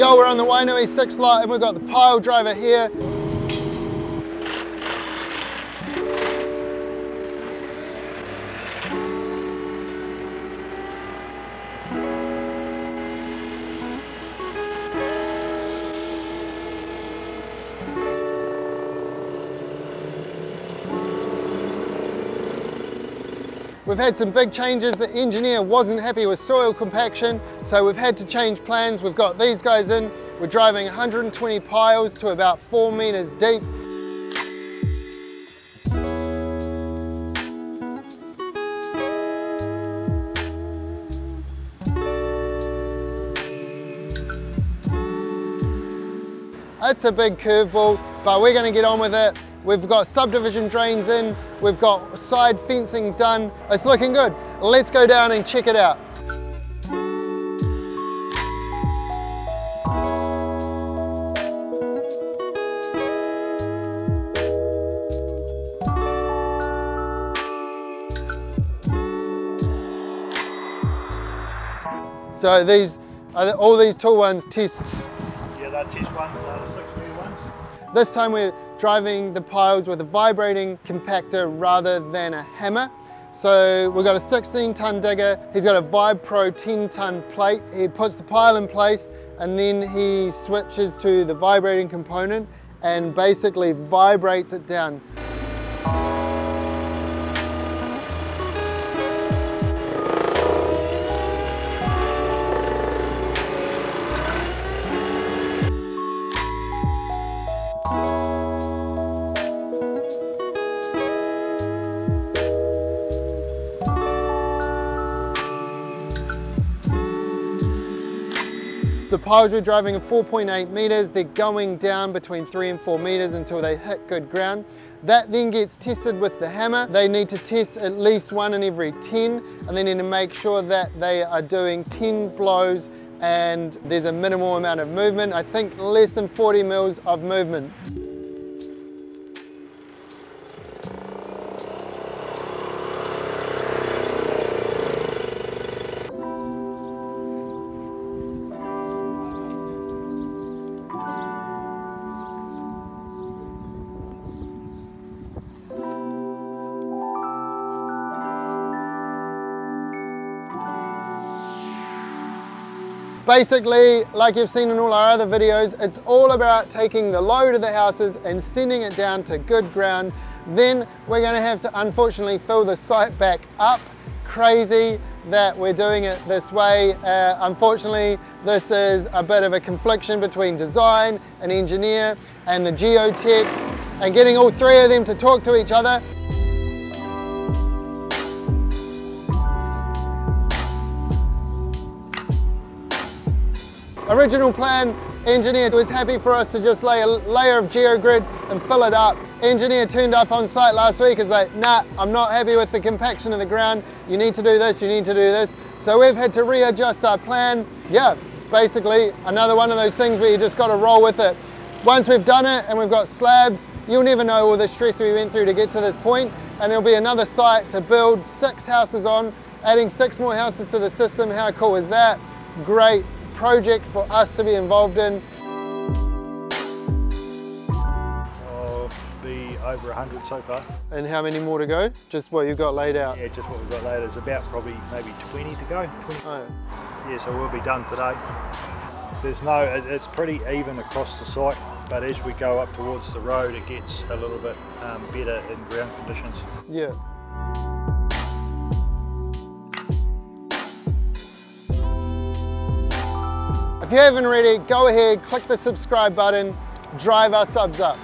Yo, we're on the Wainui 6 lot and we've got the pile driver here. We've had some big changes. The engineer wasn't happy with soil compaction, so we've had to change plans. We've got these guys in. We're driving 120 piles to about four meters deep. It's a big curveball, but we're gonna get on with it. We've got subdivision drains in, we've got side fencing done. It's looking good. Let's go down and check it out. So these, all these tall ones tests. Yeah, they're test ones, they're the six metre ones. This time we're driving the piles with a vibrating compactor rather than a hammer. So we've got a 16 ton digger, he's got a Vibe Pro 10 ton plate. He puts the pile in place and then he switches to the vibrating component and basically vibrates it down. The piles we're driving are 4.8 meters. They're going down between three and four meters until they hit good ground. That then gets tested with the hammer. They need to test at least one in every 10 and they need to make sure that they are doing 10 blows and there's a minimal amount of movement. I think less than 40 mils of movement. Basically, like you've seen in all our other videos, it's all about taking the load of the houses and sending it down to good ground. Then we're gonna have to unfortunately fill the site back up. Crazy that we're doing it this way. Uh, unfortunately, this is a bit of a confliction between design and engineer and the geotech and getting all three of them to talk to each other. Original plan, engineer was happy for us to just lay a layer of geogrid and fill it up. Engineer turned up on site last week, is like, nah, I'm not happy with the compaction of the ground. You need to do this, you need to do this. So we've had to readjust our plan. Yeah, basically another one of those things where you just got to roll with it. Once we've done it and we've got slabs, you'll never know all the stress we went through to get to this point and it'll be another site to build six houses on, adding six more houses to the system. How cool is that? Great project for us to be involved in? Over 100 so far. And how many more to go? Just what you've got laid out? Yeah, just what we've got laid. Out. It's about probably maybe 20 to go. 20. Oh. Yeah, so we'll be done today. There's no, it's pretty even across the site, but as we go up towards the road, it gets a little bit um, better in ground conditions. Yeah. If you haven't already, go ahead, click the subscribe button, drive our subs up.